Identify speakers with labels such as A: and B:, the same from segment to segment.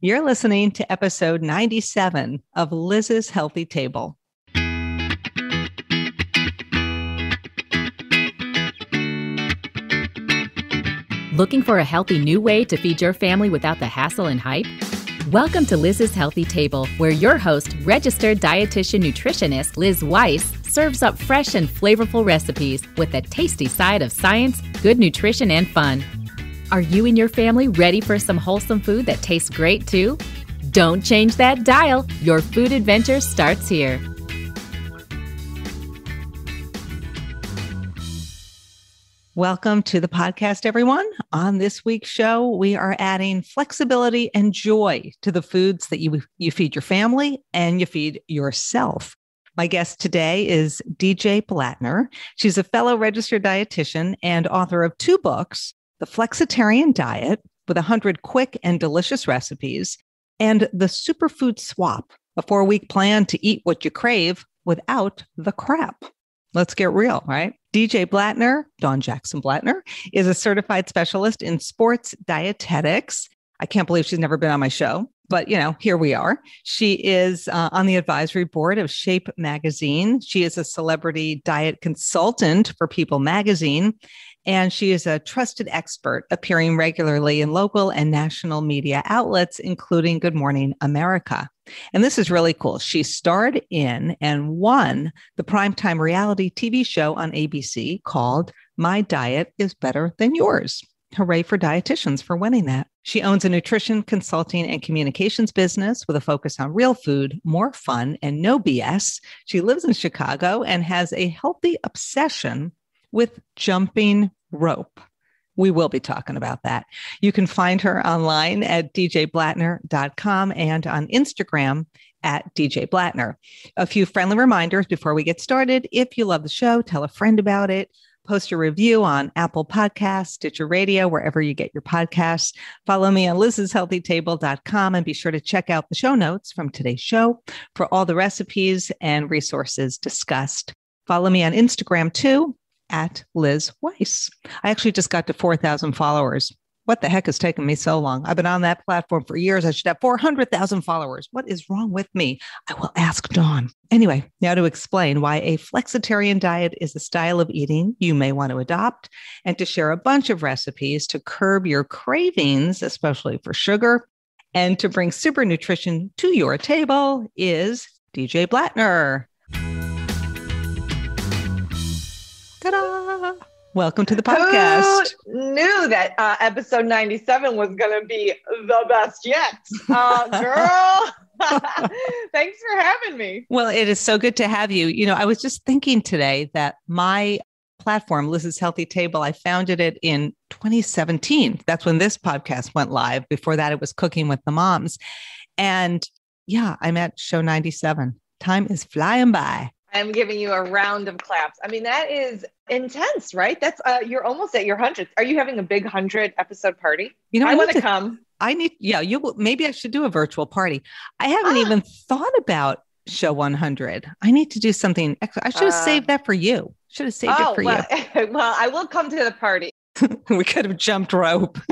A: You're listening to episode 97 of Liz's Healthy Table.
B: Looking for a healthy new way to feed your family without the hassle and hype? Welcome to Liz's Healthy Table, where your host, registered dietitian nutritionist Liz Weiss, serves up fresh and flavorful recipes with a tasty side of science, good nutrition, and fun. Are you and your family ready for some wholesome food that tastes great too? Don't change that dial. Your food adventure starts here.
A: Welcome to the podcast, everyone. On this week's show, we are adding flexibility and joy to the foods that you, you feed your family and you feed yourself. My guest today is DJ Blatner. She's a fellow registered dietitian and author of two books the Flexitarian Diet with 100 quick and delicious recipes, and the Superfood Swap, a four week plan to eat what you crave without the crap. Let's get real, right? DJ Blatner, Dawn Jackson Blatner, is a certified specialist in sports dietetics. I can't believe she's never been on my show, but you know, here we are. She is uh, on the advisory board of Shape Magazine. She is a celebrity diet consultant for People Magazine, and she is a trusted expert appearing regularly in local and national media outlets, including Good Morning America. And this is really cool. She starred in and won the primetime reality TV show on ABC called My Diet is Better Than Yours. Hooray for dietitians for winning that. She owns a nutrition consulting and communications business with a focus on real food, more fun, and no BS. She lives in Chicago and has a healthy obsession with jumping rope. We will be talking about that. You can find her online at djblatner.com and on Instagram at DJ Blatner. A few friendly reminders before we get started. If you love the show, tell a friend about it. Post a review on Apple Podcasts, Stitcher Radio, wherever you get your podcasts. Follow me on lizshealthytable.com and be sure to check out the show notes from today's show for all the recipes and resources discussed. Follow me on Instagram too at Liz Weiss. I actually just got to 4,000 followers. What the heck has taken me so long? I've been on that platform for years. I should have 400,000 followers. What is wrong with me? I will ask Dawn. Anyway, now to explain why a flexitarian diet is a style of eating you may want to adopt and to share a bunch of recipes to curb your cravings, especially for sugar, and to bring super nutrition to your table is DJ Blatner. Ta-da! Welcome to the podcast.
C: Who knew that uh, episode 97 was going to be the best yet? Uh, girl, thanks for having me.
A: Well, it is so good to have you. You know, I was just thinking today that my platform, Liz's Healthy Table, I founded it in 2017. That's when this podcast went live. Before that, it was Cooking with the Moms. And yeah, I'm at show 97. Time is flying by.
C: I'm giving you a round of claps. I mean, that is intense, right? That's uh, you're almost at your hundredth. Are you having a big hundred episode party?
A: You know,
C: I,
A: I
C: want to come.
A: I need, yeah, you maybe I should do a virtual party. I haven't
C: Ah.
A: even thought about show 100. I need to do something extra. I should have
C: Uh,
A: saved that for you. Should have saved
C: oh,
A: it for
C: well, well, I will come to the party.
A: we could have jumped rope.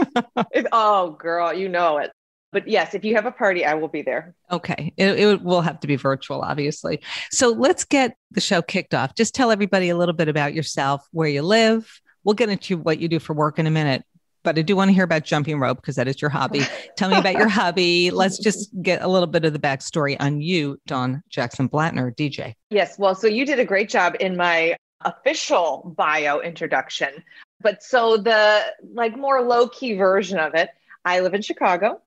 C: If- oh, girl, you know it. But yes, if you have a party, I will be there.
A: okay. It, it will have to be virtual, obviously. So let's get the show kicked off. Just tell everybody a little bit about yourself, where you live. We'll get into what you do for work in a minute. But I do want to hear about jumping rope because that is your hobby. Tell me about your hobby. Let's just get a little bit of the backstory on you, Dawn Jackson Blatner, DJ.
C: Yes. Well, so you did a great job in my official bio introduction. But so the like more low key version of it, I live in Chicago.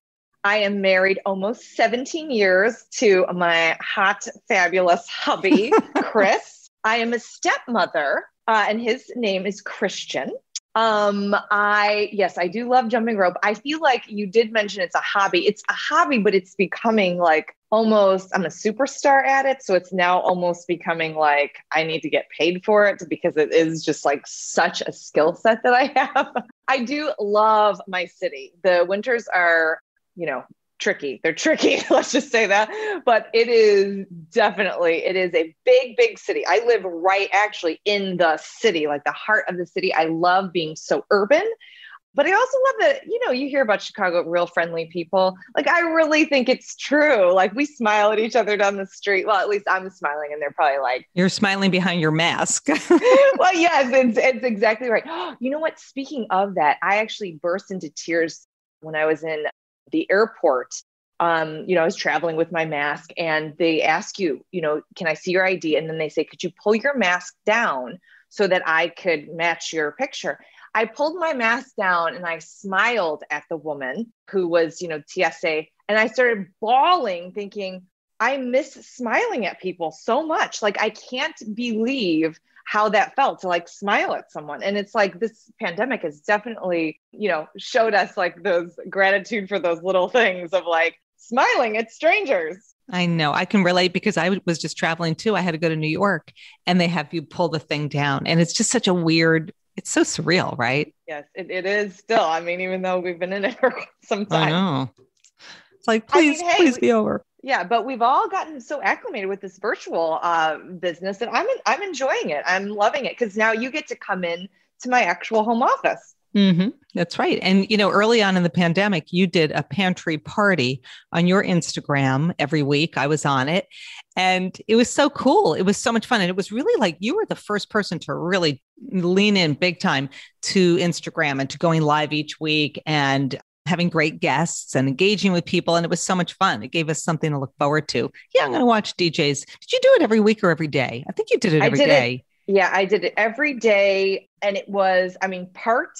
C: I am married almost 17 years to my hot, fabulous hubby, Chris. I am a stepmother, uh, and his name is Christian. Um, I yes, I do love jumping rope. I feel like you did mention it's a hobby. It's a hobby, but it's becoming like almost I'm a superstar at it. So it's now almost becoming like I need to get paid for it because it is just like such a skill set that I have. I do love my city. The winters are, you know, tricky. They're tricky, let's just say that. But it is definitely it is a big big city. I live right actually in the city, like the heart of the city. I love being so urban But I also love that, you know, you hear about Chicago, real friendly people. Like, I really think it's true. Like, we smile at each other down the street. Well, at least I'm smiling, and they're probably like,
A: You're smiling behind your mask.
C: well, yes, it's, it's exactly right. You know what? Speaking of that, I actually burst into tears when I was in the airport. Um, you know, I was traveling with my mask, and they ask you, you know, can I see your ID? And then they say, could you pull your mask down so that I could match your picture? I pulled my mask down and I smiled at the woman who was, you know, TSA, and I started bawling, thinking, I miss smiling at people so much. Like, I can't believe how that felt to like smile at someone. And it's like this pandemic has definitely, you know, showed us like those gratitude for those little things of like smiling at strangers.
A: I know I can relate because I was just traveling too. I had to go to New York and they have you pull the thing down. And it's just such a weird it's so surreal, right?
C: Yes, it, it is still. I mean, even though we've been in it for some time.
A: I know. It's like, please, I mean, hey, please be over.
C: Yeah, but we've all gotten so acclimated with this virtual uh, business, and I'm I'm enjoying it. I'm loving it because now you get to come in to my actual home office.
A: Mm-hmm. That's right. And, you know, early on in the pandemic, you did a pantry party on your Instagram every week. I was on it and it was so cool. It was so much fun. And it was really like you were the first person to really lean in big time to Instagram and to going live each week and having great guests and engaging with people. And it was so much fun. It gave us something to look forward to. Yeah, I'm going to watch DJs. Did you do it every week or every day? I think you did it every did day.
C: It, yeah, I did it every day. And it was, I mean, part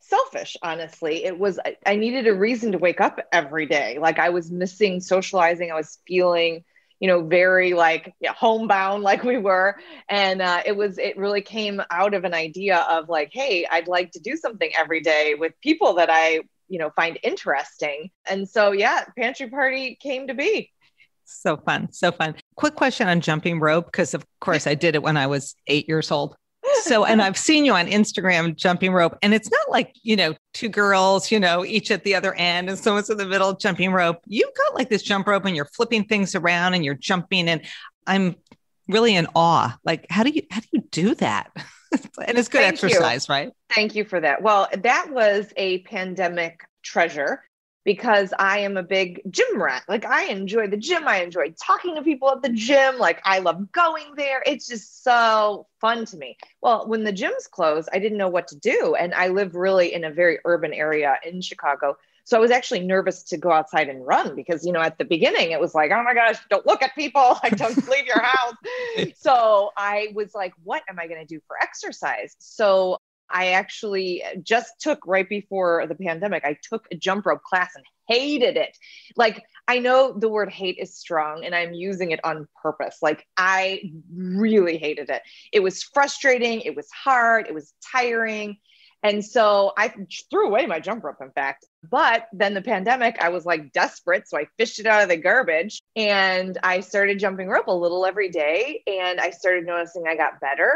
C: selfish honestly it was I, needed a reason to wake up every day like i was missing socializing i was feeling you know very like yeah, homebound like we were and uh, it was it really came out of an idea of like hey i'd like to do something every day with people that i you know find interesting and so yeah pantry party came to be
A: so fun so fun quick question on jumping rope because of course i did it when i was eight years old so, and I've seen you on Instagram jumping rope, and it's not like, you know, two girls, you know, each at the other end and someone's in the middle jumping rope. You've got like this jump rope and you're flipping things around and you're jumping. And I'm really in awe. Like, how do you, how do you do that? and it's good Thank exercise,
C: you.
A: right?
C: Thank you for that. Well, that was a pandemic treasure because I am a big gym rat. Like I enjoy the gym. I enjoy talking to people at the gym. Like I love going there. It's just so fun to me. Well, when the gyms closed, I didn't know what to do. And I live really in a very urban area in Chicago. So I was actually nervous to go outside and run because, you know, at the beginning it was like, oh my gosh, don't look at people. Like, don't leave your house. So I was like, what am I going to do for exercise? So I actually just took right before the pandemic, I took a jump rope class and hated it. Like, I know the word hate is strong and I'm using it on purpose. Like, I really hated it. It was frustrating, it was hard, it was tiring. And so I threw away my jump rope, in fact. But then the pandemic, I was like desperate. So I fished it out of the garbage and I started jumping rope a little every day. And I started noticing I got better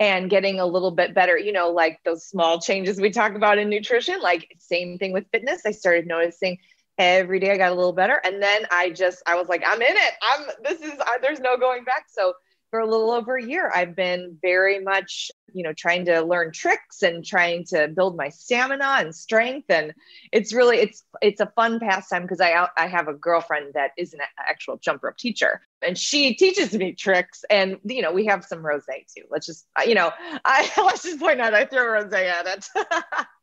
C: and getting a little bit better, you know, like those small changes we talk about in nutrition, like same thing with fitness. I started noticing every day I got a little better. And then I just, I was like, I'm in it. I'm, this is, I, there's no going back. So for a little over a year, I've been very much, you know, trying to learn tricks and trying to build my stamina and strength. And it's really, it's, it's a fun pastime because I, I have a girlfriend that is an actual jump rope teacher and she teaches me tricks. And, you know, we have some rose too. Let's just, you know, I, let's just point out, I throw rose at it.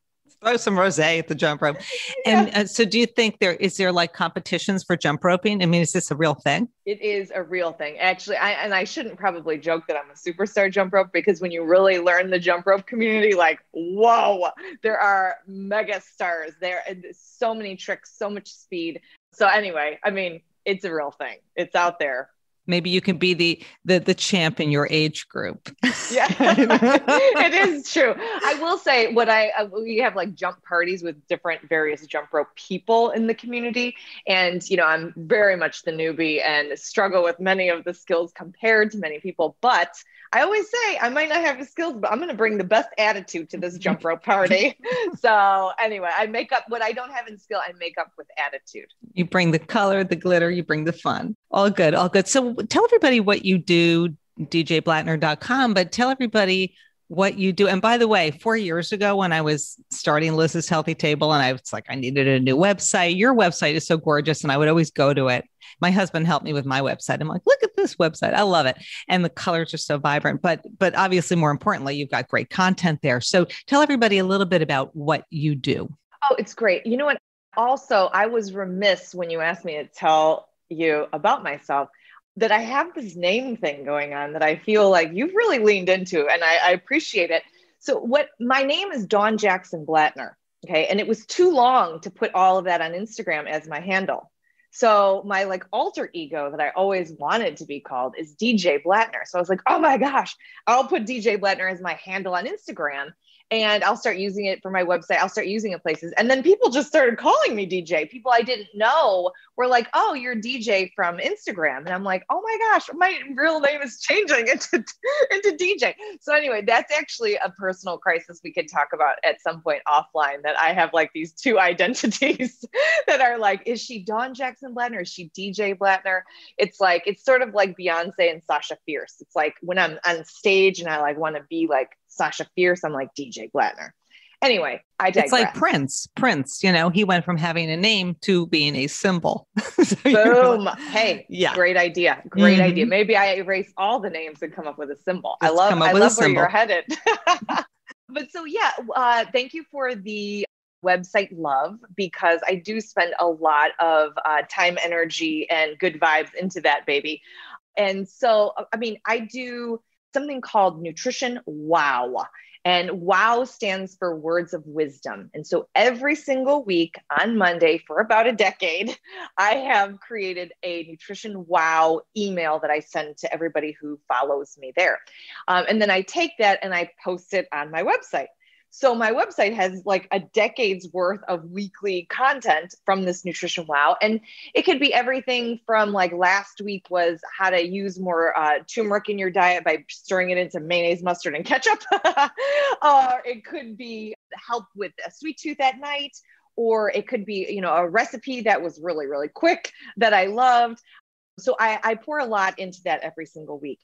A: throw some rose at the jump rope. And uh, so, do you think there is there like competitions for jump roping? I mean, is this a real thing?
C: It is a real thing, actually. I, and I shouldn't probably joke that I'm a superstar jump rope because when you really learn the jump rope community, like whoa, there are mega stars there, and so many tricks, so much speed. So anyway, I mean, it's a real thing. It's out there
A: maybe you can be the the the champ in your age group.
C: Yeah. It is true. I will say what i we have like jump parties with different various jump rope people in the community. And you know i'm very much the newbie and struggle with many of the skills compared to many people. But I always say I might not have the skills, but I'm going to bring the best attitude to this jump rope party. so anyway, I make up what I don't have in skill. I make up with attitude.
A: You bring the color, the glitter, you bring the fun. All good, all good. So tell everybody what you do, djblatner.com, but tell everybody what you do. And by the way, four years ago, when I was starting Liz's Healthy Table, and I was like, I needed a new website. Your website is so gorgeous, and I would always go to it. My husband helped me with my website. I'm like, look at this website. I love it, and the colors are so vibrant. But but obviously, more importantly, you've got great content there. So tell everybody a little bit about what you do.
C: Oh, it's great. You know what? Also, I was remiss when you asked me to tell you about myself that I have this name thing going on that I feel like you've really leaned into, and I, I appreciate it. So, what my name is Dawn Jackson Blatner. Okay. And it was too long to put all of that on Instagram as my handle. So my like alter ego that I always wanted to be called is DJ Blatner. So I was like, oh my gosh, I'll put DJ Blatner as my handle on Instagram and I'll start using it for my website. I'll start using it places. And then people just started calling me DJ. People I didn't know were like, oh, you're DJ from Instagram. And I'm like, oh my gosh, my real name is changing into, into DJ. So, anyway, that's actually a personal crisis we could talk about at some point offline that I have like these two identities that are like, is she Dawn Jackson Blatner? Is she DJ Blatner? It's like, it's sort of like Beyonce and Sasha Fierce. It's like when I'm on stage and I like want to be like Sasha Fierce, I'm like DJ Blatner. Anyway, I digress.
A: It's like Prince. Prince, you know, he went from having a name to being a symbol.
C: so Boom. hey, yeah. Great idea. Great mm-hmm. idea. Maybe I erase all the names and come up with a symbol. Just I love I love where you're headed. but so yeah, uh, thank you for the website love because I do spend a lot of uh, time, energy, and good vibes into that baby. And so, I mean, I do something called Nutrition Wow. And WOW stands for words of wisdom. And so every single week on Monday for about a decade, I have created a Nutrition WOW email that I send to everybody who follows me there. Um, and then I take that and I post it on my website. So my website has like a decade's worth of weekly content from this nutrition wow, and it could be everything from like last week was how to use more uh, turmeric in your diet by stirring it into mayonnaise, mustard, and ketchup. or it could be help with a sweet tooth at night, or it could be you know a recipe that was really really quick that I loved. So I, I pour a lot into that every single week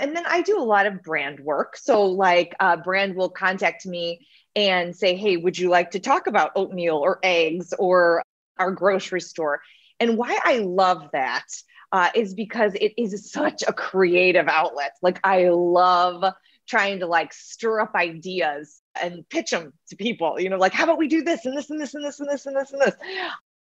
C: and then I do a lot of brand work. So, like, uh, brand will contact me and say, Hey, would you like to talk about oatmeal or eggs or our grocery store? And why I love that uh, is because it is such a creative outlet. Like, I love trying to like stir up ideas and pitch them to people, you know, like, how about we do this and this and this and this and this and this and this.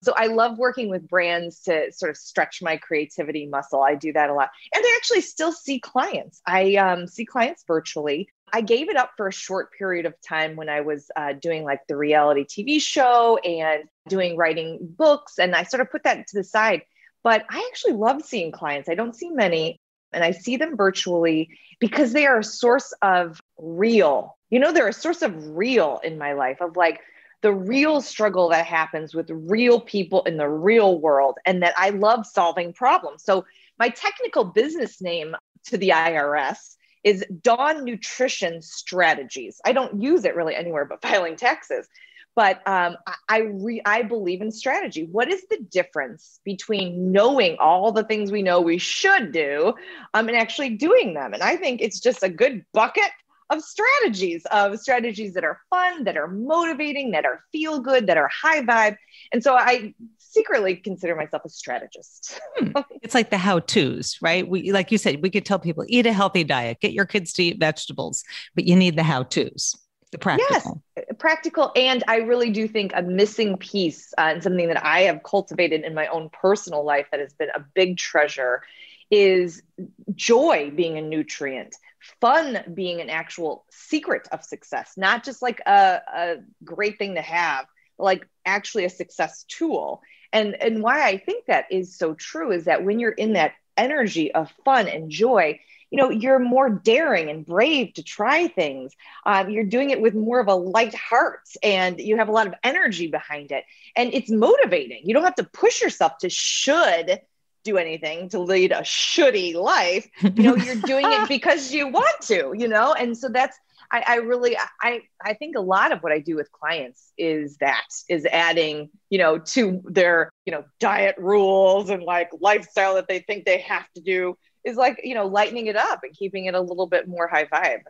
C: So I love working with brands to sort of stretch my creativity muscle. I do that a lot. And I actually still see clients. I um, see clients virtually. I gave it up for a short period of time when I was uh, doing like the reality TV show and doing writing books. And I sort of put that to the side. But I actually love seeing clients. I don't see many, and I see them virtually because they are a source of real. You know, they're a source of real in my life of like, the real struggle that happens with real people in the real world and that I love solving problems. So, my technical business name to the IRS is Dawn Nutrition Strategies. I don't use it really anywhere but filing taxes. But um, I re- I believe in strategy. What is the difference between knowing all the things we know we should do um, and actually doing them? And I think it's just a good bucket of strategies of strategies that are fun that are motivating that are feel good that are high vibe. And so i secretly consider myself a strategist.
A: Hmm. it's like the how to's right? We like you said we could tell people eat a healthy diet get your kids to eat vegetables but you need the how to's the practical.
C: Yes practical. And i really do think a missing piece uh, and something that i have cultivated in my own personal life that has been a big treasure is joy being a nutrient fun being an actual secret of success, not just like a, a great thing to have, like actually a success tool. And, and why I think that is so true is that when you're in that energy of fun and joy, you know you're more daring and brave to try things. Um, you're doing it with more of a light heart and you have a lot of energy behind it. And it's motivating. You don't have to push yourself to should do anything to lead a shitty life you know you're doing it because you want to you know? And so that's I, I really I I think a lot of what I do with clients is that is adding you know to their you know diet rules and like lifestyle that they think they have to do is like you know lightening it up and keeping it a little bit more high vibe.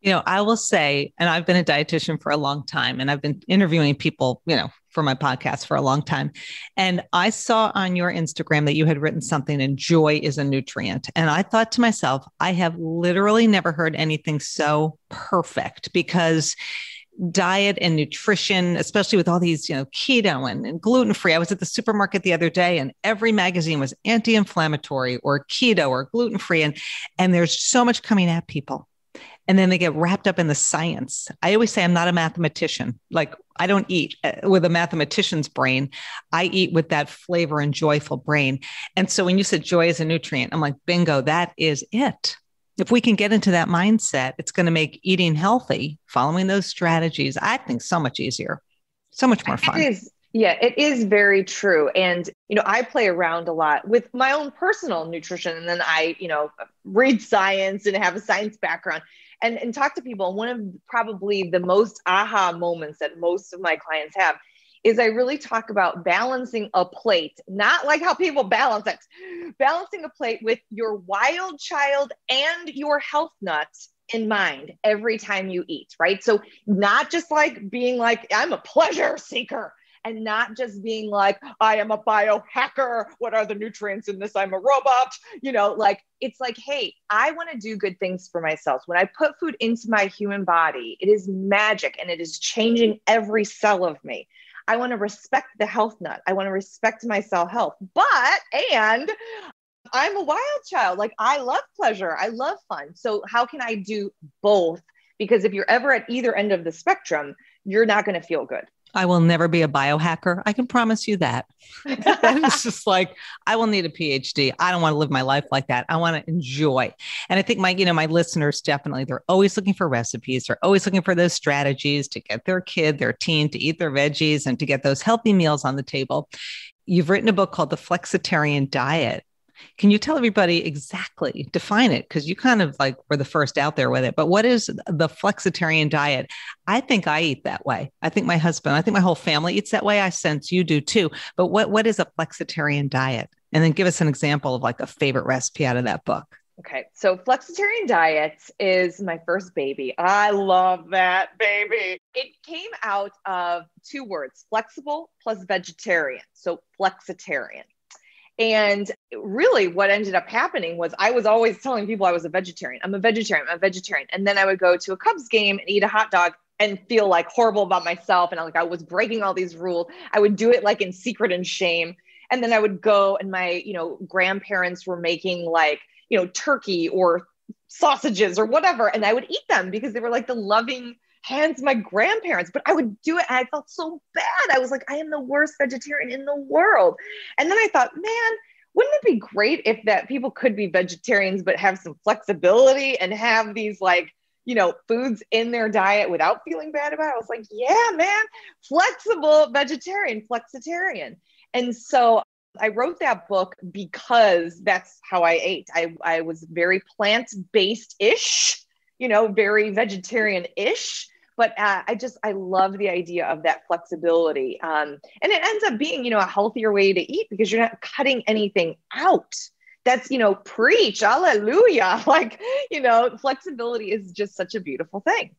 A: You know, I will say, and I've been a dietitian for a long time and I've been interviewing people, you know, for my podcast for a long time. And I saw on your Instagram that you had written something and joy is a nutrient. And I thought to myself, I have literally never heard anything so perfect because diet and nutrition, especially with all these, you know, keto and, and gluten free. I was at the supermarket the other day and every magazine was anti inflammatory or keto or gluten free. And, and there's so much coming at people and then they get wrapped up in the science. I always say I'm not a mathematician. Like I don't eat uh, with a mathematician's brain. I eat with that flavor and joyful brain. And so when you said joy is a nutrient, I'm like, bingo, that is it. If we can get into that mindset, it's going to make eating healthy, following those strategies, I think so much easier, so much more fun.
C: It is. Yeah, it is very true. And, you know, I play around a lot with my own personal nutrition. And then I, you know, read science and have a science background and, and talk to people. One of probably the most aha moments that most of my clients have is I really talk about balancing a plate, not like how people balance it, balancing a plate with your wild child and your health nuts in mind every time you eat, right? So, not just like being like, I'm a pleasure seeker and not just being like, I am a biohacker. What are the nutrients in this? I'm a robot. You know, like it's like, hey, I want to do good things for myself. When I put food into my human body, it is magic and it is changing every cell of me. I want to respect the health nut. I want to respect my cell health. But, and I'm a wild child. Like I love pleasure. I love fun. So how can I do both? Because if you're ever at either end of the spectrum, you're not going to feel good.
A: I will never be a biohacker. I can promise you that. is just like I will need a PhD. I don't want to live my life like that. I want to enjoy. And I think my, you know, my listeners definitely they're always looking for recipes. They're always looking for those strategies to get their kid, their teen to eat their veggies and to get those healthy meals on the table. You've written a book called The Flexitarian Diet. Can you tell everybody exactly define it? Because you kind of like were the first out there with it. But what is the flexitarian diet? I think I eat that way. I think my husband, I think my whole family eats that way. I sense you do too. But what what is a flexitarian diet? And then give us an example of like a favorite recipe out of that book.
C: Okay, so flexitarian diets is my first baby. I love that baby. It came out of two words flexible plus vegetarian. So flexitarian. And really, what ended up happening was I was always telling people I was a vegetarian. I'm a vegetarian. I'm a vegetarian. And then I would go to a Cubs game and eat a hot dog and feel like horrible about myself. And like I was breaking all these rules. I would do it like in secret and shame. And then I would go and my, you know, grandparents were making like, you know, turkey or sausages or whatever. And I would eat them because they were like the loving hands my grandparents, but I would do it and I felt so bad. I was like, I am the worst vegetarian in the world. And then I thought, man, wouldn't it be great if that people could be vegetarians but have some flexibility and have these like you know foods in their diet without feeling bad about it i was like yeah man flexible vegetarian flexitarian and so i wrote that book because that's how i ate i, I was very plant-based ish you know very vegetarian ish but uh, I just I love the idea of that flexibility, um, and it ends up being you know a healthier way to eat because you're not cutting anything out. That's you know preach, hallelujah! Like you know flexibility is just such a beautiful thing.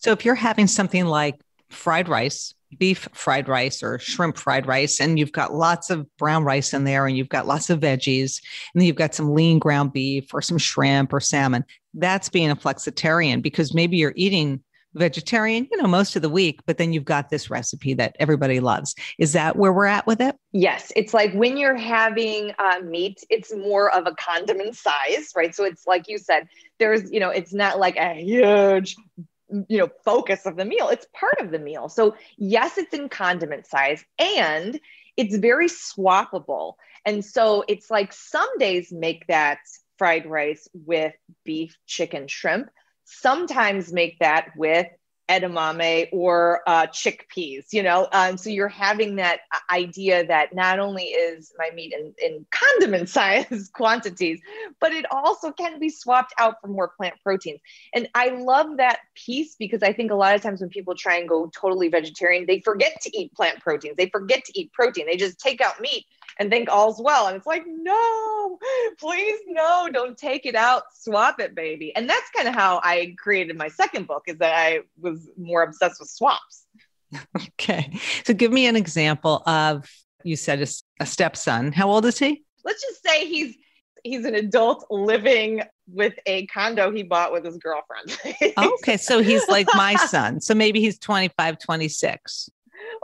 A: So if you're having something like fried rice, beef fried rice or shrimp fried rice, and you've got lots of brown rice in there, and you've got lots of veggies, and then you've got some lean ground beef or some shrimp or salmon. That's being a flexitarian because maybe you're eating vegetarian, you know, most of the week, but then you've got this recipe that everybody loves. Is that where we're at with it?
C: Yes. It's like when you're having uh, meat, it's more of a condiment size, right? So it's like you said, there's, you know, it's not like a huge, you know, focus of the meal. It's part of the meal. So yes, it's in condiment size and it's very swappable. And so it's like some days make that fried rice with beef, chicken, shrimp sometimes make that with edamame or uh, chickpeas, you know? Um, so you're having that idea that not only is my meat in, in condiment size quantities, but it also can be swapped out for more plant proteins. And I love that piece because I think a lot of times when people try and go totally vegetarian, they forget to eat plant proteins. They forget to eat protein. They just take out meat and think all's well. And it's like, no, please, no, don't take it out, swap it, baby. And that's kind of how I created my second book is that I was more obsessed with swaps.
A: Okay. So give me an example of you said a, a stepson. How old is he?
C: Let's just say he's he's an adult living with a condo he bought with his girlfriend.
A: Oh, okay, so he's like my son. So maybe he's 25, 26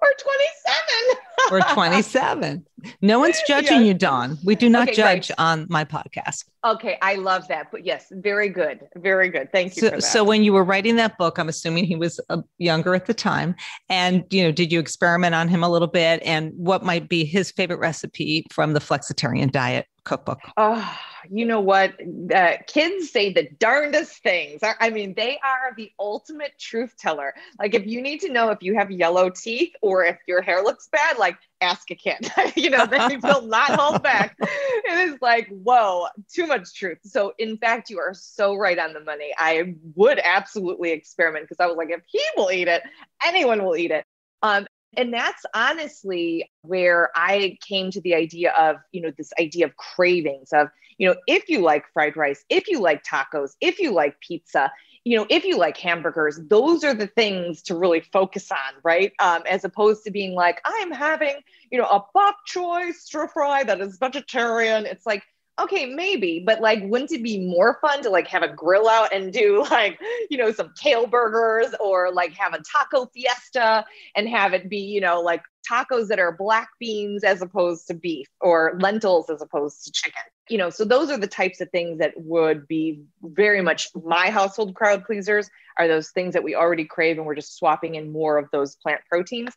C: or 27
A: or 27 no one's judging yes. you dawn. We do not okay, judge great. on my podcast.
C: Okay i love that. But yes very good. Very good. Thank you
A: so, so when you were writing that book i'm assuming he was uh, younger at the time. And you know did you experiment on him a little bit? And what might be his favorite recipe from the flexitarian diet cookbook
C: oh you know what? Uh, kids say the darndest things. I mean, they are the ultimate truth teller. Like, if you need to know if you have yellow teeth or if your hair looks bad, like, ask a kid. you know, they will not hold back. It is like, whoa, too much truth. So, in fact, you are so right on the money. I would absolutely experiment because I was like, if he will eat it, anyone will eat it. Um, and that's honestly where I came to the idea of, you know, this idea of cravings of, you know, if you like fried rice, if you like tacos, if you like pizza, you know, if you like hamburgers, those are the things to really focus on, right? Um, as opposed to being like, I'm having, you know, a bok choy stir fry that is vegetarian. It's like, okay, maybe, but like, wouldn't it be more fun to like have a grill out and do like, you know, some kale burgers or like have a taco fiesta and have it be, you know, like tacos that are black beans as opposed to beef or lentils as opposed to chicken? You know, so those are the types of things that would be very much my household crowd pleasers are those things that we already crave and we're just swapping in more of those plant proteins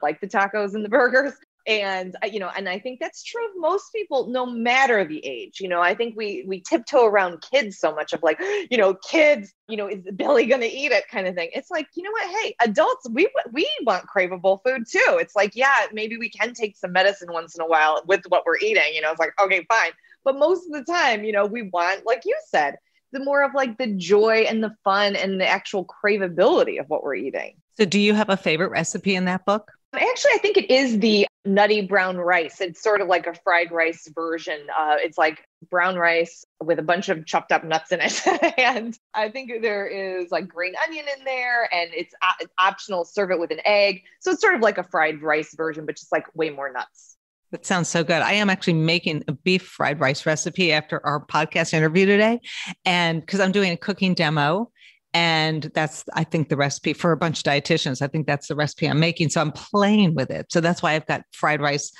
C: like the tacos and the burgers and uh, you know and i think that's true of most people no matter the age you know i think we we tiptoe around kids so much of like you know kids you know is billy gonna eat it kind of thing. It's like you know what? Hey adults we we want craveable food too. It's like yeah maybe we can take some medicine once in a while with what we're eating you know it's like okay fine. But most of the time you know we want like you said the more of like the joy and the fun and the actual craveability of what we're eating.
A: So do you have a favorite recipe in that book
C: Actually, I think it is the nutty brown rice. It's sort of like a fried rice version. Uh, it's like brown rice with a bunch of chopped up nuts in it. and I think there is like green onion in there and it's, it's optional. Serve it with an egg. So it's sort of like a fried rice version, but just like way more nuts.
A: That sounds so good. I am actually making a beef fried rice recipe after our podcast interview today. And because I'm doing a cooking demo and that's, I think, the recipe for a bunch of dietitians. I think that's the recipe I'm making. So I'm playing with it. So that's why I've got fried rice,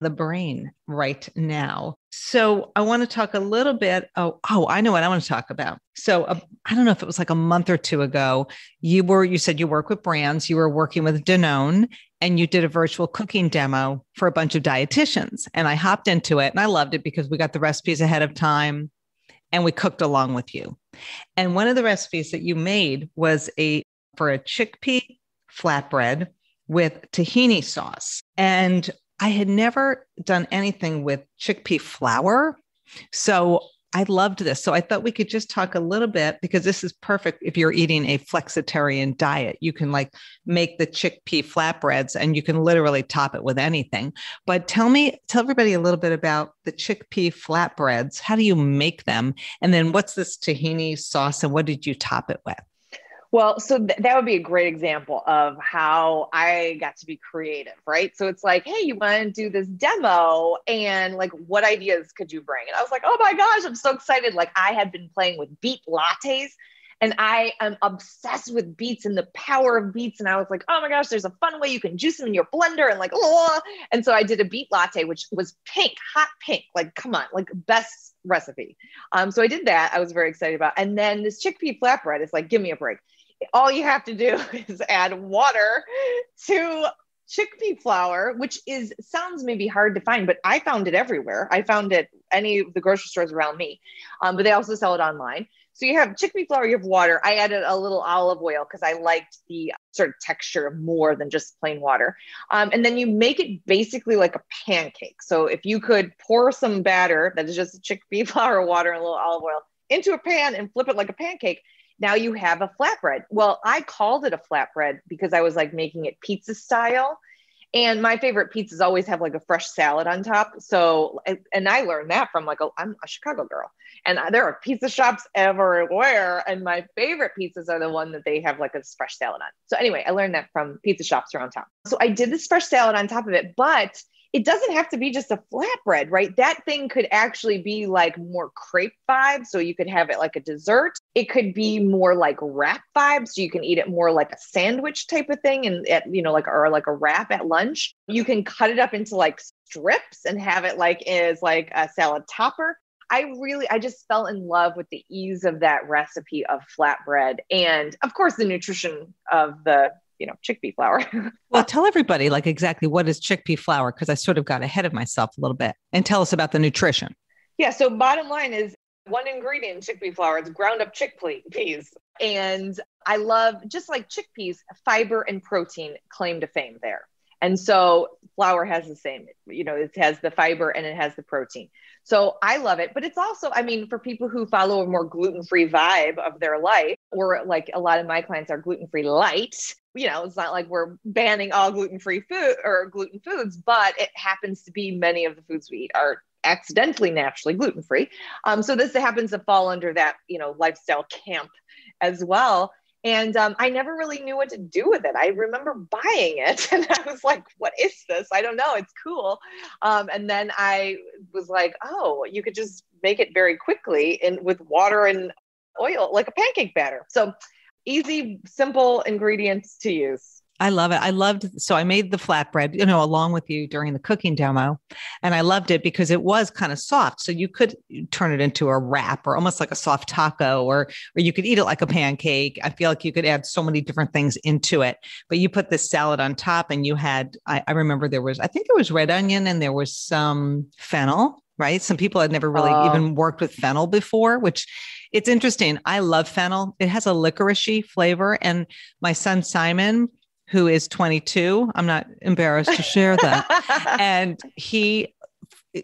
A: the brain right now. So I want to talk a little bit. Oh, oh, I know what I want to talk about. So uh, I don't know if it was like a month or two ago. You were, you said you work with brands. You were working with Danone, and you did a virtual cooking demo for a bunch of dietitians. And I hopped into it, and I loved it because we got the recipes ahead of time, and we cooked along with you. And one of the recipes that you made was a for a chickpea flatbread with tahini sauce. And I had never done anything with chickpea flour. So I loved this. So I thought we could just talk a little bit because this is perfect if you're eating a flexitarian diet. You can like make the chickpea flatbreads and you can literally top it with anything. But tell me, tell everybody a little bit about the chickpea flatbreads. How do you make them? And then what's this tahini sauce and what did you top it with?
C: Well, so th- that would be a great example of how I got to be creative, right? So it's like, hey, you want to do this demo and like, what ideas could you bring? And I was like, oh my gosh, I'm so excited. Like, I had been playing with beet lattes and I am obsessed with beets and the power of beets. And I was like, oh my gosh, there's a fun way you can juice them in your blender and like, oh. And so I did a beet latte, which was pink, hot pink. Like, come on, like best recipe. Um, so I did that. I was very excited about. And then this chickpea flatbread is like, give me a break all you have to do is add water to chickpea flour, which is sounds maybe hard to find, but I found it everywhere. I found it any of the grocery stores around me, um, but they also sell it online. So you have chickpea flour, you have water. I added a little olive oil because I liked the sort of texture more than just plain water. Um, and then you make it basically like a pancake. So if you could pour some batter that is just chickpea flour, water, and a little olive oil into a pan and flip it like a pancake, now you have a flatbread. Well, I called it a flatbread because I was like making it pizza style. And my favorite pizzas always have like a fresh salad on top. So, and I learned that from like, a, I'm a Chicago girl and there are pizza shops everywhere. And my favorite pizzas are the one that they have like a fresh salad on. So anyway, I learned that from pizza shops around town. So I did this fresh salad on top of it, but it doesn't have to be just a flatbread, right? That thing could actually be like more crepe vibe. So you could have it like a dessert. It could be more like wrap vibe. So you can eat it more like a sandwich type of thing and at, you know, like, or like a wrap at lunch. You can cut it up into like strips and have it like is like a salad topper. I really, I just fell in love with the ease of that recipe of flatbread and, of course, the nutrition of the you know chickpea flour
A: well tell everybody like exactly what is chickpea flour because i sort of got ahead of myself a little bit and tell us about the nutrition
C: yeah so bottom line is one ingredient in chickpea flour it's ground up chickpeas and i love just like chickpeas fiber and protein claim to fame there and so flour has the same you know it has the fiber and it has the protein so I love it. But it's also, I mean, for people who follow a more gluten free vibe of their life, or like a lot of my clients are gluten free light. You know, it's not like we're banning all gluten free food or gluten foods, but it happens to be many of the foods we eat are accidentally naturally gluten free. Um, so this happens to fall under that, you know, lifestyle camp as well. And um, I never really knew what to do with it. I remember buying it and I was like, what is this? I don't know. It's cool. Um, and then I was like, oh, you could just make it very quickly in with water and oil, like a pancake batter. So easy, simple ingredients to use.
A: I love it. I loved so I made the flatbread, you know, along with you during the cooking demo. And I loved it because it was kind of soft. So you could turn it into a wrap or almost like a soft taco or or you could eat it like a pancake. I feel like you could add so many different things into it. But you put this salad on top and you had I, I remember there was I think there was red onion and there was some fennel, right? Some people had never really oh. even worked with fennel before, which it's interesting. I love fennel. It has a licoricey flavor. And my son Simon, who is 22. I'm not embarrassed to share that. and he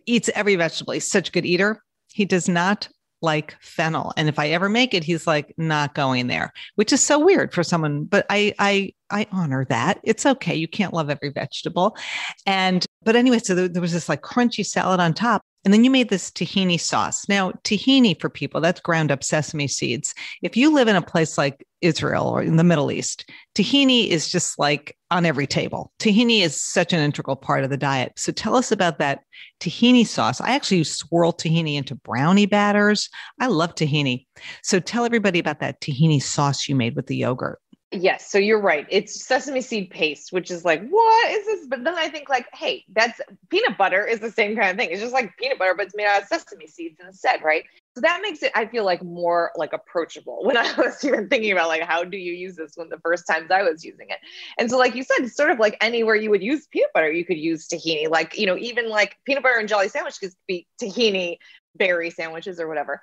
A: eats every vegetable. He's such a good eater. He does not like fennel. And if I ever make it, he's like not going there, which is so weird for someone, but I I I honor that. It's okay. You can't love every vegetable. And but anyway, so there, there was this like crunchy salad on top. And then you made this tahini sauce. Now, tahini for people, that's ground up sesame seeds. If you live in a place like Israel or in the Middle East, tahini is just like on every table. Tahini is such an integral part of the diet. So tell us about that tahini sauce. I actually swirl tahini into brownie batters. I love tahini. So tell everybody about that tahini sauce you made with the yogurt.
C: Yes, so you're right. It's sesame seed paste, which is like, what is this? But then I think like, hey, that's peanut butter is the same kind of thing. It's just like peanut butter, but it's made out of sesame seeds instead, right? So that makes it, I feel like more like approachable when I was even thinking about like, how do you use this when the first times I was using it? And so, like you said, it's sort of like anywhere you would use peanut butter, you could use tahini. Like, you know, even like peanut butter and jelly sandwich could be tahini berry sandwiches or whatever.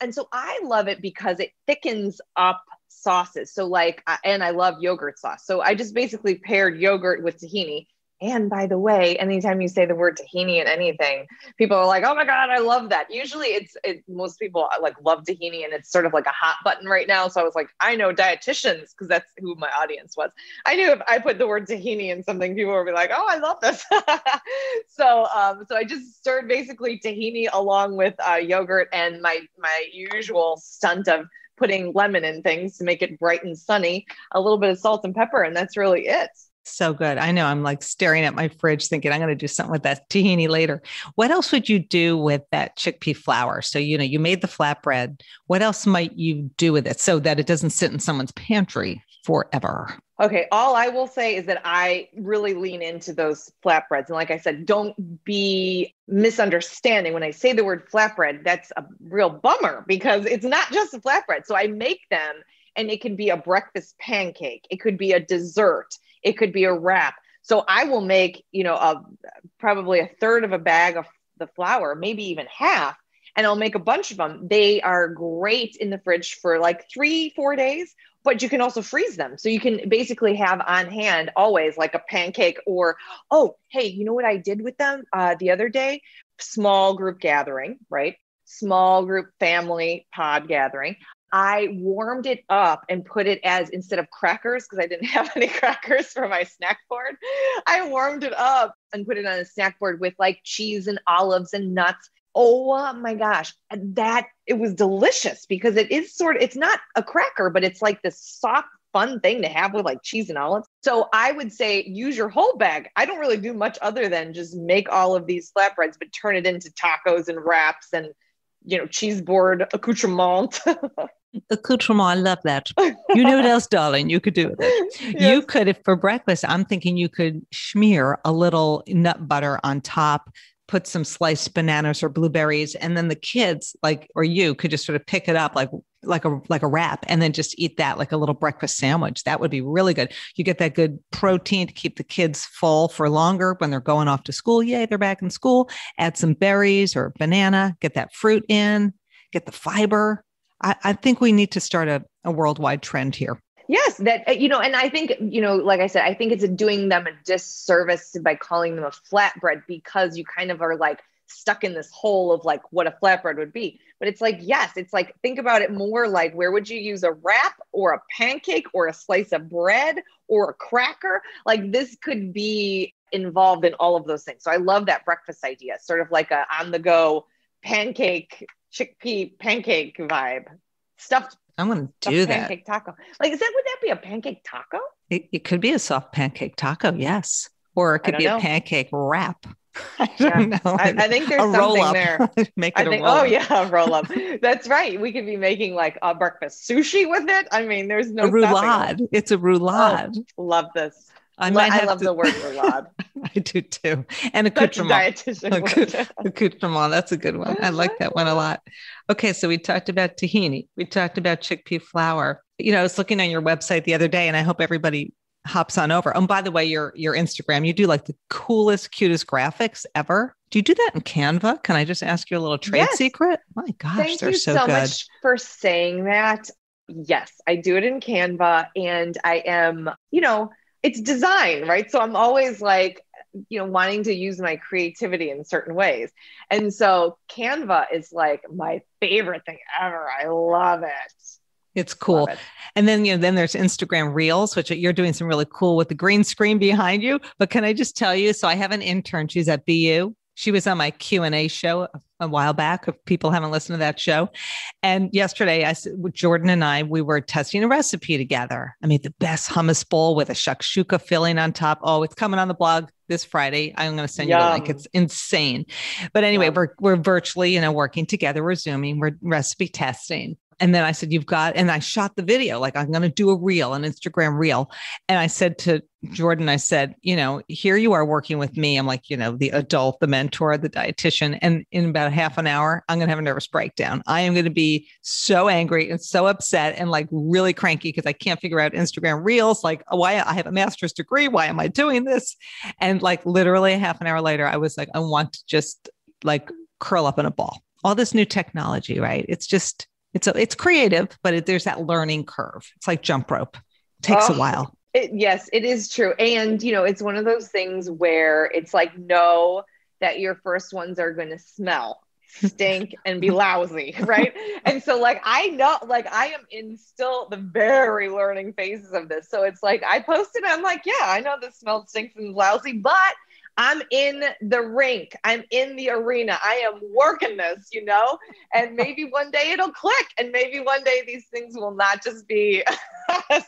C: And so I love it because it thickens up sauces. So like, and I love yogurt sauce. So I just basically paired yogurt with tahini. And by the way, anytime you say the word tahini in anything, people are like, "Oh my god, I love that." Usually, it's it, most people like love tahini, and it's sort of like a hot button right now. So I was like, I know dietitians because that's who my audience was. I knew if I put the word tahini in something, people would be like, "Oh, I love this." so, um, so I just stirred basically tahini along with uh, yogurt and my my usual stunt of putting lemon in things to make it bright and sunny, a little bit of salt and pepper, and that's really it.
A: So good. I know I'm like staring at my fridge thinking I'm going to do something with that tahini later. What else would you do with that chickpea flour? So, you know, you made the flatbread. What else might you do with it so that it doesn't sit in someone's pantry forever?
C: Okay, all I will say is that I really lean into those flatbreads. And like I said, don't be misunderstanding. When I say the word flatbread, that's a real bummer because it's not just a flatbread. So I make them and it can be a breakfast pancake, it could be a dessert, it could be a wrap. So I will make, you know, a probably a third of a bag of the flour, maybe even half, and I'll make a bunch of them. They are great in the fridge for like three, four days, but you can also freeze them. So you can basically have on hand always like a pancake or, oh, hey, you know what I did with them uh, the other day? Small group gathering, right? Small group family pod gathering. I warmed it up and put it as instead of crackers, because I didn't have any crackers for my snack board, I warmed it up and put it on a snack board with like cheese and olives and nuts. Oh my gosh, that it was delicious because it is sort of, it's not a cracker, but it's like this soft fun thing to have with like cheese and olives. So I would say use your whole bag. I don't really do much other than just make all of these flatbreads, but turn it into tacos and wraps and you know cheese board accoutrement.
A: accoutrement, I love that. You know what else, darling? You could do with it. Yes. You could, if for breakfast, I'm thinking you could smear a little nut butter on top put some sliced bananas or blueberries and then the kids like or you could just sort of pick it up like like a like a wrap and then just eat that like a little breakfast sandwich. That would be really good. You get that good protein to keep the kids full for longer when they're going off to school. Yay they're back in school. Add some berries or banana get that fruit in get the fiber. I, I think we need to start a, a worldwide trend here
C: Yes, that uh, you know, and I think you know, like I said, I think it's doing them a disservice by calling them a flatbread because you kind of are like stuck in this hole of like what a flatbread would be. But it's like, yes, it's like think about it more like where would you use a wrap or a pancake or a slice of bread or a cracker? Like this could be involved in all of those things. So I love that breakfast idea, sort of like a on the go pancake chickpea pancake vibe stuffed
A: I'm going to do that.
C: Pancake taco. Like, is that would that be a pancake taco?
A: It, it could be a soft pancake taco, yes, or it could be know. a pancake wrap. I don't
C: yeah. know. I, I, think there's something there.
A: Make it
C: I
A: think,
C: oh yeah, roll up. That's right. We could be making like a breakfast sushi with it. I mean, there's no
A: a roulade. It's a oh, roulade.
C: Oh, love this. I, might I love to... the word roulade.
A: I do too. And accoutrement. Dietitian accoutrement. That's a good one. I like that one a lot. Okay, so we talked about tahini. We talked about chickpea flour. You know, I was looking on your website the other day, and I hope everybody hops on over. Oh, by the way, your your Instagram, you do like the coolest, cutest graphics ever. Do you do that in Canva? Can I just ask you a little trade yes. secret? My gosh,
C: Thank
A: they're
C: you
A: so,
C: so
A: good.
C: much for saying that. Yes, I do it in Canva, and I am, you know it's design, right? So I'm always like, you know, wanting to use my creativity in certain ways. And so Canva is like my favorite thing ever. I love it.
A: It's cool. It. And then, you know, then there's Instagram Reels, which you're doing some really cool with the green screen behind you. But can I just tell you? So I have an intern. She's at BU. She was on my Q&A show a while back if people haven't listened to that show. And yesterday I with Jordan and I we were testing a recipe together. I made the best hummus bowl with a shakshuka filling on top. Oh, it's coming on the blog this Friday. I'm going to send Yum. you the link. It's insane. But anyway, Yum. we're we're virtually, you know, working together. We're zooming, we're recipe testing. And then I said, You've got, and I shot the video, like I'm going to do a reel, an Instagram reel. And I said to Jordan, I said, You know, here you are working with me. I'm like, you know, the adult, the mentor, the dietitian. And in about half an hour, I'm going to have a nervous breakdown. I am going to be so angry and so upset and like really cranky because I can't figure out Instagram reels. Like, why I have a master's degree. Why am I doing this? And like literally half an hour later, I was like, I want to just like curl up in a ball. All this new technology, right? It's just, it's a, it's creative, but it, there's that learning curve. It's like jump rope. It takes oh, a while.
C: It, yes, it is true. And you know, it's one of those things where it's like know that your first ones are going to smell stink and be lousy right and so like i know like i am in still the very learning phases of this so it's like i posted i'm like yeah i know this smells stinks and lousy but I'm in the rink. I'm in the arena. I am working this, you know, and maybe one day it'll click. And maybe one day these things will not just be such,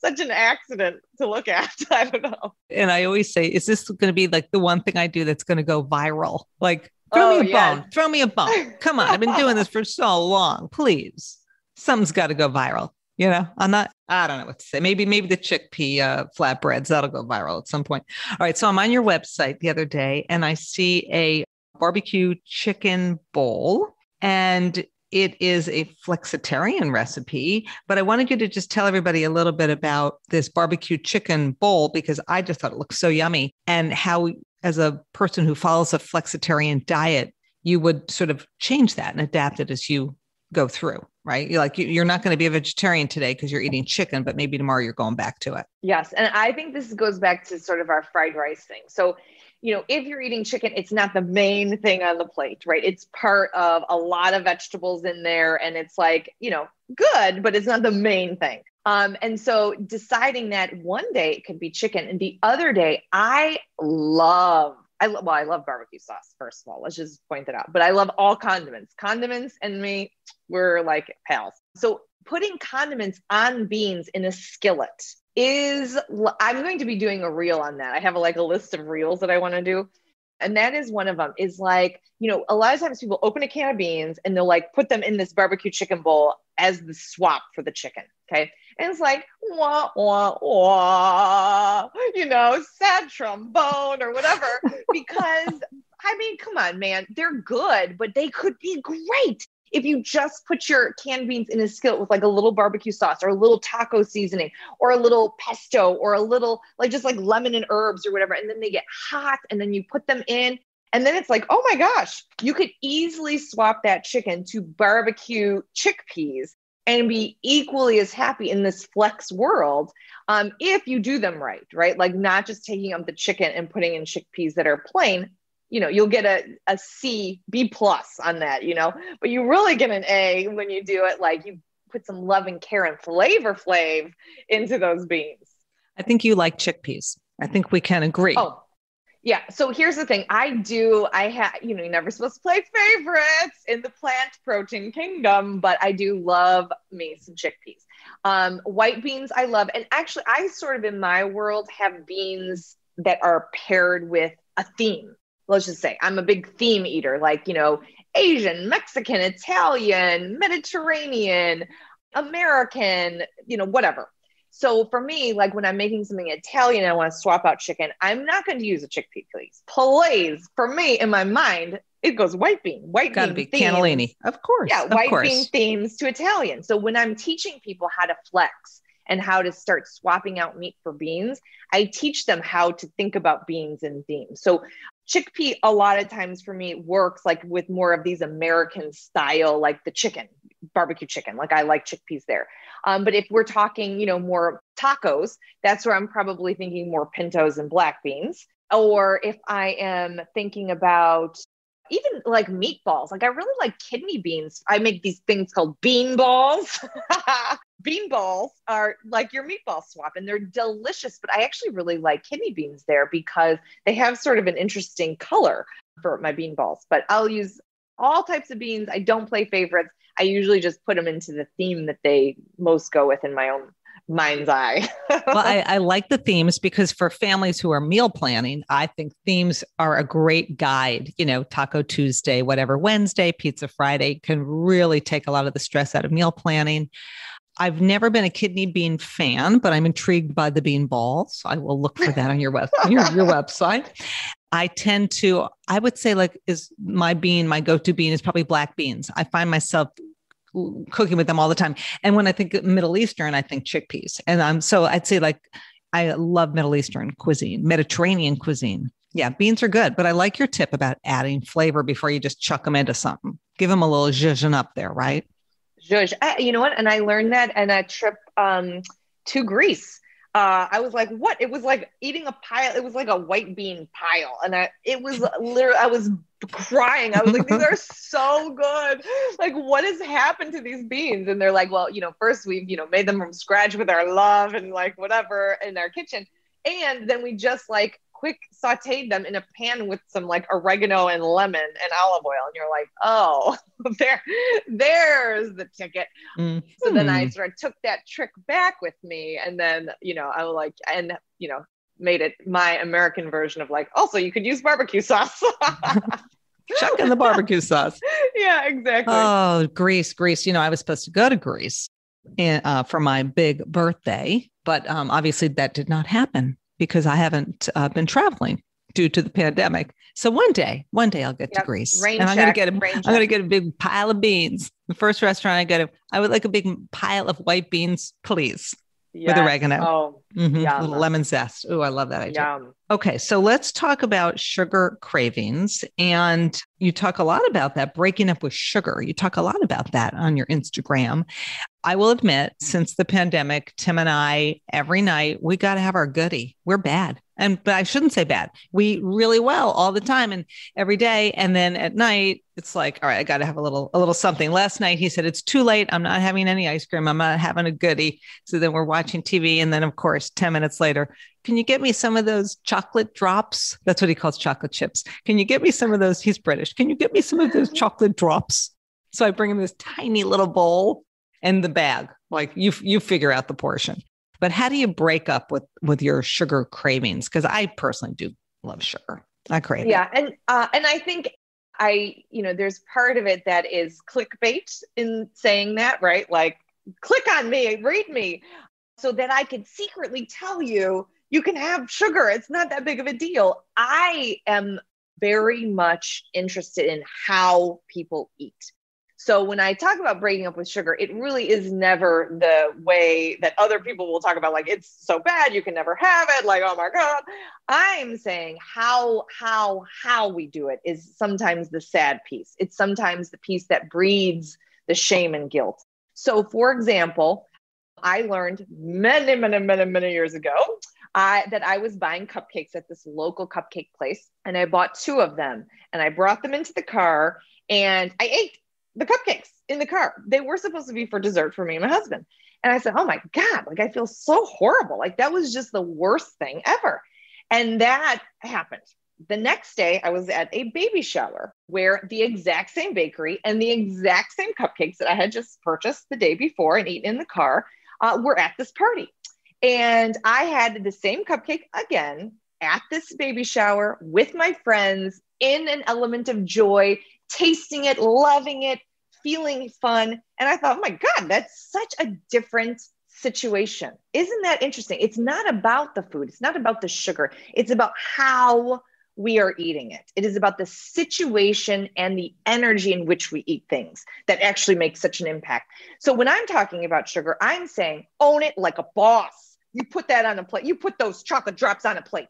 C: such an accident to look at. I don't know.
A: And I always say, is this going to be like the one thing I do that's going to go viral? Like, throw oh, me a bone. Throw me a bone. Come on. I've been doing this for so long. Please. Something's got to go viral. You know, I'm not, I don't know what to say. Maybe, maybe the chickpea uh, flatbreads, that'll go viral at some point. All right. So I'm on your website the other day and I see a barbecue chicken bowl and it is a flexitarian recipe, but I wanted you to just tell everybody a little bit about this barbecue chicken bowl because I just thought it looked so yummy and how, as a person who follows a flexitarian diet, you would sort of change that and adapt it as you go through right? You're like you're not going to be a vegetarian today because you're eating chicken, but maybe tomorrow you're going back to it.
C: Yes, and I think this goes back to sort of our fried rice thing. So you know, if you're eating chicken, it's not the main thing on the plate, right? It's part of a lot of vegetables in there. And it's like, you know, good, but it's not the main thing. Um, and so deciding that one day it could be chicken and the other day, I love, I well, I love barbecue sauce, first of all. Let's just point that out. But I love all condiments. Condiments and me, we're like pals. So putting condiments on beans in a skillet is I'm going to be doing a reel on that. I have a, like a list of reels that I want to do. And that is one of them is like, you know, a lot of times people open a can of beans and they'll like put them in this barbecue chicken bowl as the swap for the chicken. Okay. And it's like, wah, wah, wah, you know, sad trombone or whatever. because I mean, come on, man, they're good, but they could be great if you just put your canned beans in a skillet with like a little barbecue sauce or a little taco seasoning or a little pesto or a little like just like lemon and herbs or whatever and then they get hot and then you put them in and then it's like oh my gosh you could easily swap that chicken to barbecue chickpeas and be equally as happy in this flex world um, if you do them right right? Like not just taking up the chicken and putting in chickpeas that are plain. You know you'll get a, a c b plus on that you know? But you really get an a when you do it like you put some love and care and flavor flav into those beans.
A: I think you like chickpeas. I think we can agree.
C: Oh yeah so here's the thing. I do i have you know you're never supposed to play favorites in the plant protein kingdom but i do love me some chickpeas. Um, white beans i love and actually i sort of in my world have beans that are paired with a theme. Let's just say I'm a big theme eater, like, you know, Asian, Mexican, Italian, Mediterranean, American, you know, whatever. So for me, like when I'm making something Italian I want to swap out chicken, I'm not going to use a chickpea, please. Please, for me, in my mind, it goes white bean, white
A: Gotta
C: bean.
A: be themes. cannellini, of course.
C: Yeah,
A: of
C: white
A: course.
C: bean themes to Italian. So when I'm teaching people how to flex and how to start swapping out meat for beans, I teach them how to think about beans and themes. So chickpea a lot of times for me works like with more of these American style, like the chicken, barbecue chicken. Like I like chickpeas there. Um, but if we're talking, you know, more tacos, that's where I'm probably thinking more pintos and black beans. Or if I am thinking about even like meatballs. Like I really like kidney beans. I make these things called bean balls. bean balls are like your meatball swap and they're delicious, but I actually really like kidney beans there because they have sort of an interesting color for my bean balls. But I'll use all types of beans. I don't play favorites. I usually just put them into the theme that they most go with in my own mind's eye.
A: well, I, I, like the themes because for families who are meal planning, I think themes are a great guide. You know, Taco Tuesday, whatever, Wednesday, Pizza Friday can really take a lot of the stress out of meal planning. I've never been a kidney bean fan, but I'm intrigued by the bean balls. I will look for that on your web your, your website. I tend to, I would say, like, is my bean, my go-to bean is probably black beans. I find myself cooking with them all the time. And when I think Middle Eastern, I think chickpeas. And I'm so I'd say like I love Middle Eastern cuisine, Mediterranean cuisine. Yeah, beans are good, but I like your tip about adding flavor before you just chuck them into something. Give them a little zhuzhing up there, right?
C: You know what? And I learned that in a trip um, to Greece. Uh, I was like, what? It was like eating a pile. It was like a white bean pile. And I, it was literally, I was crying. I was like, these are so good. Like, what has happened to these beans? And they're like, well, you know, first we've, you know, made them from scratch with our love and like whatever in our kitchen. And then we just like quick sauteed them in a pan with some like oregano and lemon and olive oil. And you're like, oh, there, there's the ticket. Mm-hmm. So then I sort of took that trick back with me. And then, you know, I was like, and, you know, made it my American version of like, also you could use barbecue sauce.
A: Chuck in the barbecue sauce.
C: yeah, exactly.
A: Oh, Greece, Greece. You know, I was supposed to go to Greece in, uh, for my big birthday, but um, obviously that did not happen because I haven't uh, been traveling due to the pandemic. So one day, one day I'll get yep. to Greece,
C: Rain
A: and
C: I'm
A: going to get a, I'm going to get a big pile of beans. The first restaurant I go to, I would like a big pile of white beans, please, yes. with oregano.
C: Oh,
A: mm-hmm. little lemon zest. Oh, I love that idea.
C: Yum.
A: Okay, so let's talk about sugar cravings. And you talk a lot about that, breaking up with sugar. You talk a lot about that on your Instagram. I will admit, since the pandemic, Tim and I, every night, we got to have our goodie. We're bad and but I shouldn't say bad. We eat really well all the time and every day. And then at night, it's like, all right, I got to have a little a little something. Last night he said it's too late. I'm not having any ice cream. I'm not having a goodie. So then we're watching TV, and then of course, ten minutes later, can you get me some of those chocolate drops? That's what he calls chocolate chips. Can you get me some of those? He's British. Can you get me some of those chocolate drops? So I bring him this tiny little bowl and the bag. Like you, you figure out the portion. But how do you break up with with your sugar cravings? Because I personally do love sugar. I crave
C: yeah,
A: it.
C: and uh, and I think I you know there's part of it that is clickbait in saying that right, like click on me, read me, so that I can secretly tell you you can have sugar. It's not that big of a deal. I am very much interested in how people eat. So when I talk about breaking up with sugar, it really is never the way that other people will talk about like it's so bad you can never have it like oh my god. I'm saying how how how we do it is sometimes the sad piece. It's sometimes the piece that breeds the shame and guilt. So for example, I learned many many many many years ago I, that I was buying cupcakes at this local cupcake place and I bought two of them and I brought them into the car and I ate the cupcakes in the car. They were supposed to be for dessert for me and my husband. And I said, Oh my God, like I feel so horrible. Like that was just the worst thing ever. And that happened. The next day, I was at a baby shower where the exact same bakery and the exact same cupcakes that I had just purchased the day before and eaten in the car uh, were at this party. And I had the same cupcake again at this baby shower with my friends in an element of joy, tasting it, loving it, feeling fun. And I thought, oh my God, that's such a different situation. Isn't that interesting? It's not about the food, it's not about the sugar, it's about how we are eating it. It is about the situation and the energy in which we eat things that actually makes such an impact. So when I'm talking about sugar, I'm saying own it like a boss. You put that on a plate, you put those chocolate drops on a plate.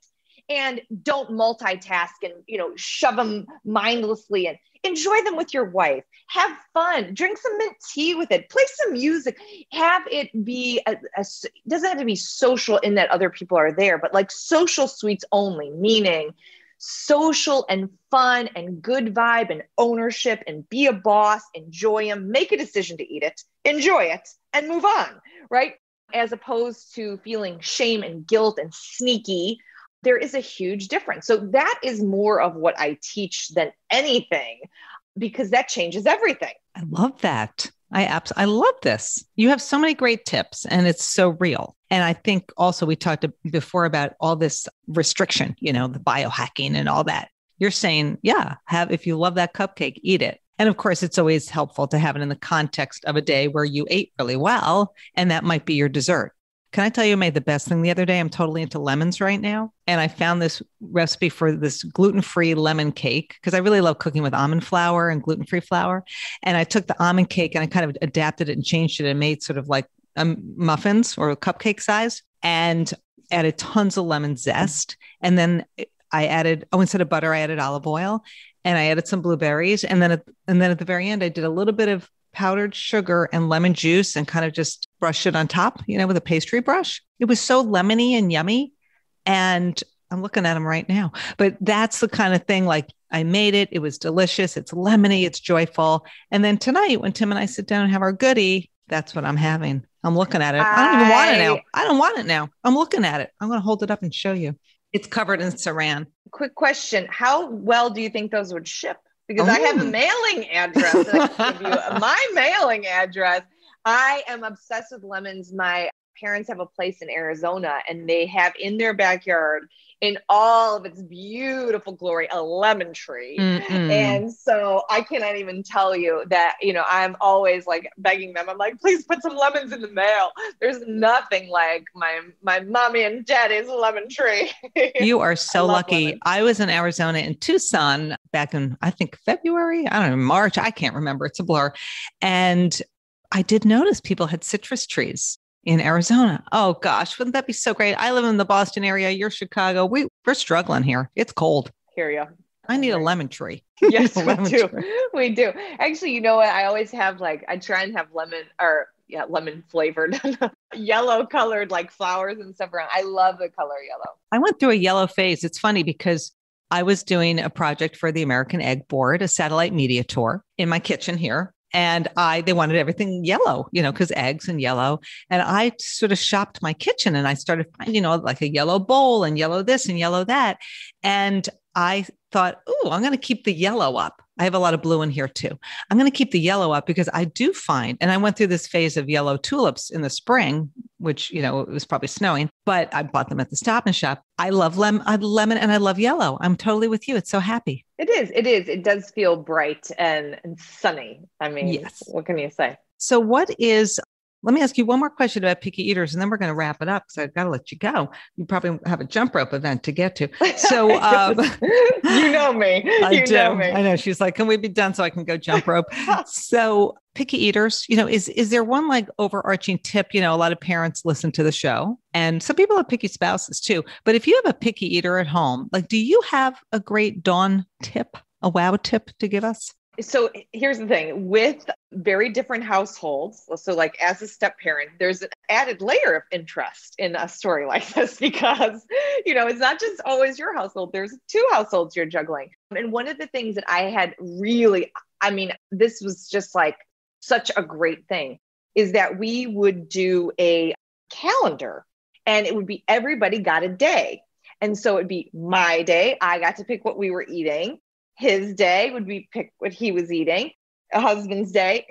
C: And don't multitask and you know shove them mindlessly and enjoy them with your wife. Have fun. Drink some mint tea with it. Play some music. Have it be a, a, doesn't have to be social in that other people are there but like social sweets only meaning social and fun and good vibe and ownership and be a boss. Enjoy them make a decision to eat it. Enjoy it and move on right as opposed to feeling shame and guilt and sneaky there is a huge difference. So that is more of what I teach than anything because that changes everything.
A: I love that. I abs- I love this. You have so many great tips and it's so real. And I think also we talked before about all this restriction, you know, the biohacking and all that. You're saying, yeah, have if you love that cupcake, eat it. And of course, it's always helpful to have it in the context of a day where you ate really well and that might be your dessert. Can I tell you, I made the best thing the other day? I'm totally into lemons right now. And I found this recipe for this gluten free lemon cake because I really love cooking with almond flour and gluten free flour. And I took the almond cake and I kind of adapted it and changed it and made sort of like um, muffins or a cupcake size and added tons of lemon zest. And then I added, oh, instead of butter, I added olive oil and I added some blueberries. And then, at, and then at the very end, I did a little bit of powdered sugar and lemon juice and kind of just brush it on top, you know, with a pastry brush. It was so lemony and yummy. And I'm looking at them right now. But that's the kind of thing like I made it. It was delicious. It's lemony. It's joyful. And then tonight, when Tim and I sit down and have our goodie, that's what I'm having. I'm looking at it. I don't even want it now. I don't want it now. I'm looking at it. I'm going to hold it up and show you. It's covered in saran.
C: Quick question How well do you think those would ship? because I have a oh. mailing address. my mailing address. I am obsessed with lemons. My parents have a place in Arizona and they have in their backyard in all of its beautiful glory a lemon tree. Mm and so i cannot even tell you that you know i'm always like begging them. I'm like please put some lemons in the mail. There's nothing like my my mommy and daddy's lemon tree.
A: You are so I lucky. lemons. i was in arizona in tucson back in i think february? I don't know march? I can't remember. It's a blur. And i did notice people had citrus trees in Arizona. Oh gosh, wouldn't that be so great? I live in the Boston area. You're Chicago. We we're struggling here. It's cold.
C: Hear you.
A: I need a lemon tree.
C: Yes, we do. Tree. We do. Actually, you know what? I always have like I try and have lemon or yeah, lemon flavored, yellow colored like flowers and stuff around. I love the color yellow.
A: I went through a yellow phase. It's funny because I was doing a project for the American Egg Board, a satellite media tour in my kitchen here. And I, they wanted everything yellow, you know, because eggs and yellow. And I sort of shopped my kitchen and I started finding, you know, like a yellow bowl and yellow this and yellow that. And I thought, oh, I'm going to keep the yellow up. I have a lot of blue in here too. I'm going to keep the yellow up because I do find, and I went through this phase of yellow tulips in the spring, which, you know, it was probably snowing, but I bought them at the stop and shop. I love lemon, I lemon and I love yellow. I'm totally with you. It's so happy.
C: It is. It is. It does feel bright and, and sunny. I mean, yes. what can you say?
A: So, what is let me ask you one more question about picky eaters, and then we're going to wrap it up because I've got to let you go. You probably have a jump rope event to get to. So um,
C: you know me.
A: I do.
C: Know me.
A: I know. She's like, "Can we be done so I can go jump rope?" so picky eaters, you know, is is there one like overarching tip? You know, a lot of parents listen to the show, and some people have picky spouses too. But if you have a picky eater at home, like, do you have a great dawn tip, a wow tip to give us?
C: So here's the thing. With very different households so like as a step parent there's an added layer of interest in a story like this because you know it's not just always your household. There's two households you're juggling. And one of the things that i had really i mean this was just like such a great thing is that we would do a calendar and it would be everybody got a day. And so it'd be my day. I got to pick what we were eating his day would be pick what he was eating, a husband's day,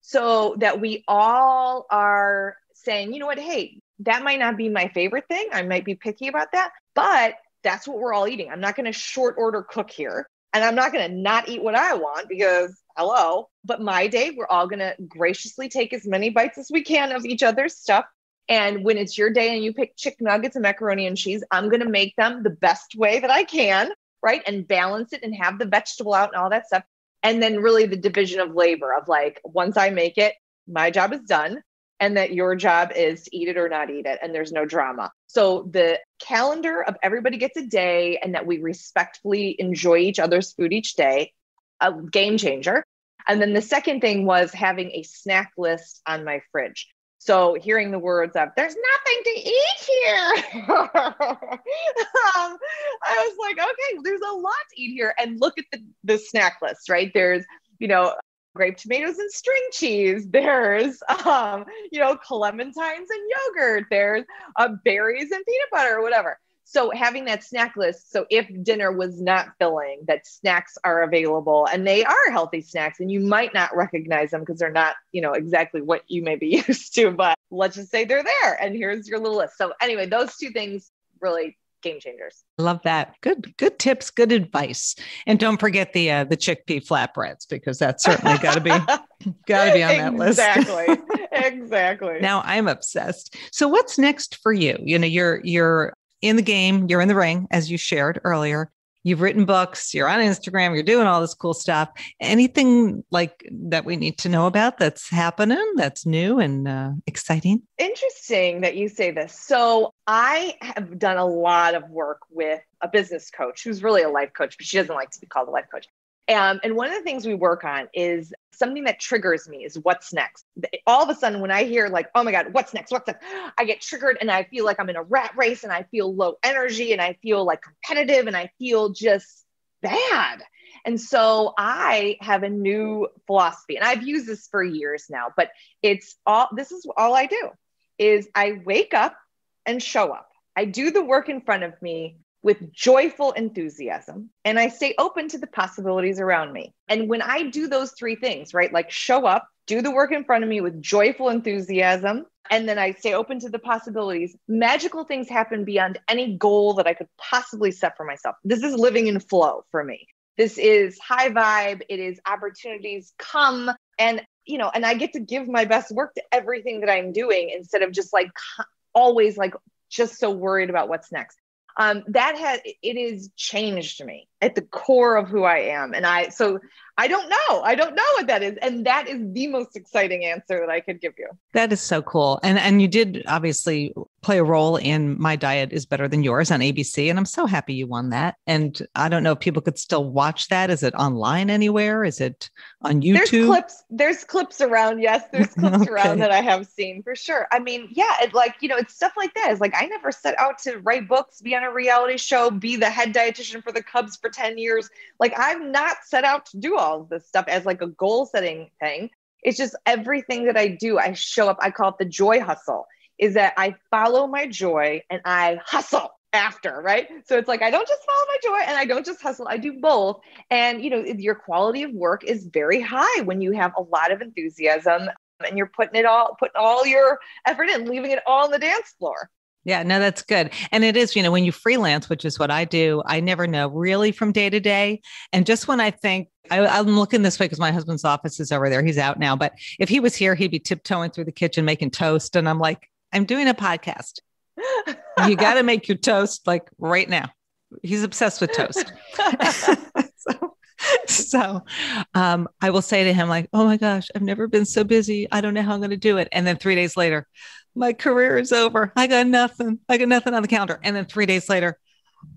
C: so that we all are saying, you know what, hey, that might not be my favorite thing. I might be picky about that, but that's what we're all eating. I'm not going to short order cook here. And I'm not going to not eat what I want because hello. But my day, we're all going to graciously take as many bites as we can of each other's stuff. And when it's your day and you pick chicken nuggets and macaroni and cheese, I'm going to make them the best way that I can right? And balance it and have the vegetable out and all that stuff. And then really the division of labor of like, once I make it, my job is done. And that your job is to eat it or not eat it. And there's no drama. So the calendar of everybody gets a day and that we respectfully enjoy each other's food each day, a game changer. And then the second thing was having a snack list on my fridge. So hearing the words of "There's nothing to eat here," um, I was like, "Okay, there's a lot to eat here." And look at the the snack list, right? There's you know grape tomatoes and string cheese. There's um, you know clementines and yogurt. There's uh, berries and peanut butter or whatever so having that snack list so if dinner was not filling that snacks are available and they are healthy snacks and you might not recognize them because they're not you know exactly what you may be used to but let's just say they're there and here's your little list. So anyway those two things really game changers.
A: Love that. Good good tips good advice. And don't forget the uh, the chickpea flatbreads because that's certainly got to be got to be on that list.
C: Exactly exactly.
A: Now i'm obsessed. So what's next for you? You know you're you're in the game, you're in the ring, as you shared earlier. You've written books, you're on Instagram, you're doing all this cool stuff. Anything like that we need to know about that's happening that's new and uh, exciting?
C: Interesting that you say this. So, I have done a lot of work with a business coach who's really a life coach, but she doesn't like to be called a life coach. Um, and one of the things we work on is something that triggers me is what's next. All of a sudden, when I hear like, oh my God, what's next? What's next? I get triggered and I feel like I'm in a rat race and I feel low energy and I feel like competitive and I feel just bad. And so I have a new philosophy and I've used this for years now, but it's all this is all I do is I wake up and show up. I do the work in front of me with joyful enthusiasm and I stay open to the possibilities around me. And when I do those three things, right, like show up, do the work in front of me with joyful enthusiasm, and then I stay open to the possibilities, magical things happen beyond any goal that I could possibly set for myself. This is living in flow for me. This is high vibe. It is opportunities come and you know, and I get to give my best work to everything that I'm doing instead of just like always like just so worried about what's next. Um, that has it has changed me at the core of who I am. And I so I don't know. I don't know what that is. And that is the most exciting answer that I could give you.
A: That is so cool. And and you did obviously play a role in My Diet is Better Than Yours on ABC. And I'm so happy you won that. And I don't know if people could still watch that. Is it online anywhere? Is it on YouTube?
C: There's clips, there's clips around. Yes, there's clips okay. around that I have seen for sure. I mean, yeah, it like, you know, it's stuff like that. It's like I never set out to write books, be on a reality show, be the head dietitian for the Cubs for 10 years. Like I've not set out to do all of this stuff as like a goal setting thing. It's just everything that I do, I show up, I call it the joy hustle, is that I follow my joy and I hustle after, right? So it's like I don't just follow my joy and I don't just hustle, I do both. And you know, your quality of work is very high when you have a lot of enthusiasm and you're putting it all putting all your effort in, leaving it all on the dance floor.
A: Yeah, no, that's good. And it is, you know, when you freelance, which is what I do, I never know really from day to day. And just when I think, I, am looking this way because my husband's office is over there. He's out now. But if he was here, he'd be tiptoeing through the kitchen making toast. And I'm like, I'm doing a podcast. you got to make your toast like right now. He's obsessed with toast. so, so um, I will say to him, like, oh my gosh, I've never been so busy. I don't know how I'm going to do it. And then three days later, my career is over. I got nothing. I got nothing on the calendar. And then three days later,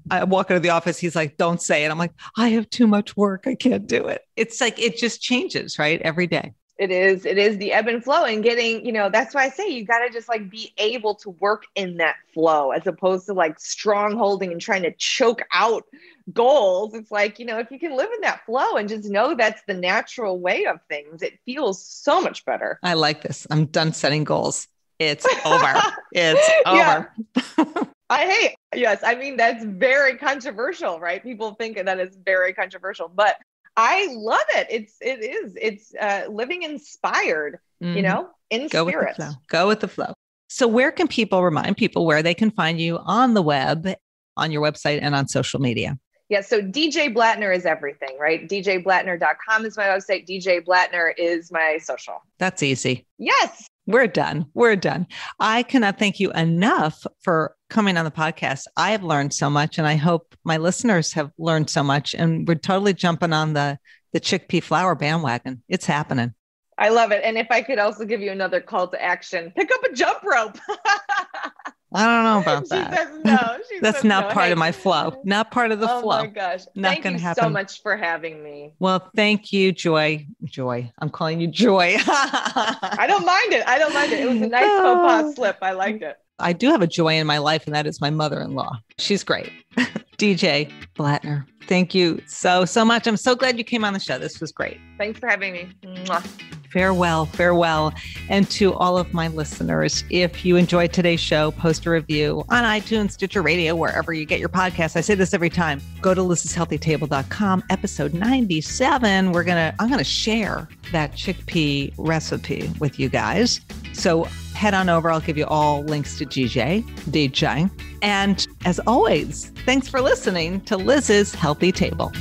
A: I walk into the office. He's like, don't say it. I'm like, I have too much work. I can't do it. It's like, it just changes, right? Every day.
C: It is, it is the ebb and flow and getting, you know, that's why I say you got to just like be able to work in that flow as opposed to like strong holding and trying to choke out goals. It's like, you know, if you can live in that flow and just know that's the natural way of things, it feels so much better.
A: I like this. I'm done setting goals. It's over. it's over.
C: I hate, yes. I mean, that's very controversial, right? People think that is very controversial, but I love it. It's, it is, it's uh, living inspired, mm-hmm. you know, in Go spirit.
A: With the flow. Go with the flow. So, where can people remind people where they can find you on the web, on your website, and on social media?
C: Yeah, so DJ Blatner is everything, right? DJBlatner.com is my website. DJ Blatner is my social.
A: That's easy.
C: Yes.
A: We're done. We're done. I cannot thank you enough for coming on the podcast. I have learned so much, and I hope my listeners have learned so much. And we're totally jumping on the the chickpea flour bandwagon. It's happening.
C: I love it. And if I could also give you another call to action, pick up a jump rope.
A: I don't know about that. She says no. She That's not no. part hey. of my flow. Not part of the
C: oh
A: flow.
C: Oh my gosh. Not thank you happen. so much for having me.
A: Well, thank you, Joy. Joy. I'm calling you Joy.
C: I don't mind it. I don't mind it. It was a nice faux pas slip. I liked it.
A: I do have a joy in my life, and that is my mother in law. She's great. DJ Blatner, thank you so, so much. I'm so glad you came on the show. This was great.
C: Thanks for having me. Mwah
A: farewell, farewell. And to all of my listeners, if you enjoyed today's show, post a review on iTunes, Stitcher Radio, wherever you get your podcasts. I say this every time. Go to liz'shealthytable.com, episode 97. We're going to, I'm going to share that chickpea recipe with you guys. So head on over. I'll give you all links to DJ, DJ. And as always, thanks for listening to Liz's Healthy Table.